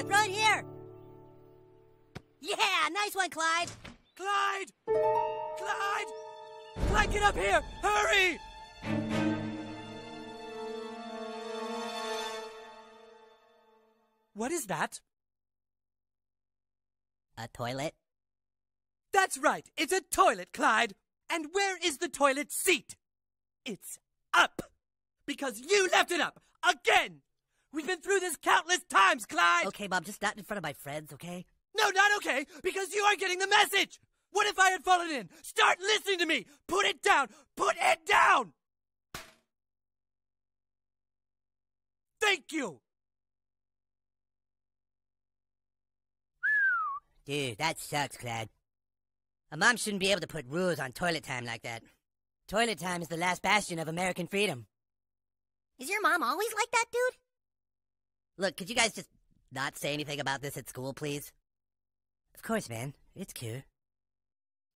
here, throw it here. Yeah, nice one, Clyde. Clyde! Clyde! Clyde, get up here! Hurry! What is that? A toilet? That's right. It's a toilet, Clyde. And where is the toilet seat? It's up. Because you left it up. Again. We've been through this countless times, Clyde. Okay, Mom, just not in front of my friends, okay? No, not okay. Because you aren't getting the message. What if I had fallen in? Start listening to me. Put it down. Put it down. Thank you. Dude, that sucks, Clyde. A mom shouldn't be able to put rules on toilet time like that. Toilet time is the last bastion of American freedom. Is your mom always like that, dude? Look, could you guys just not say anything about this at school, please? Of course, man. It's cool.